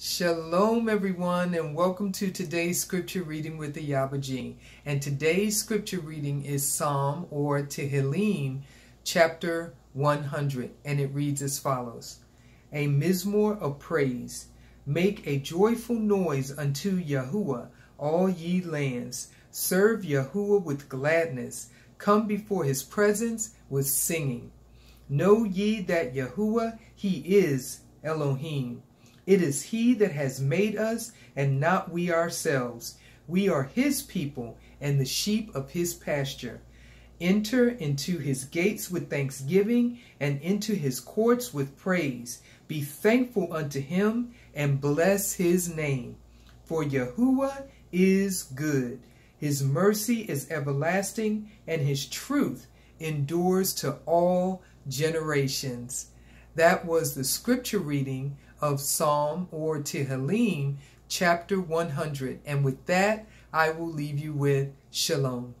Shalom, everyone, and welcome to today's scripture reading with the Yabaji. And today's scripture reading is Psalm or Tehillim, chapter 100, and it reads as follows A mizmor of praise. Make a joyful noise unto Yahuah, all ye lands. Serve Yahuah with gladness. Come before his presence with singing. Know ye that Yahuah, he is Elohim. It is he that has made us, and not we ourselves. We are his people, and the sheep of his pasture. Enter into his gates with thanksgiving, and into his courts with praise. Be thankful unto him, and bless his name. For Yahuah is good. His mercy is everlasting, and his truth endures to all generations. That was the scripture reading of Psalm or Tehillim, chapter 100. And with that, I will leave you with Shalom.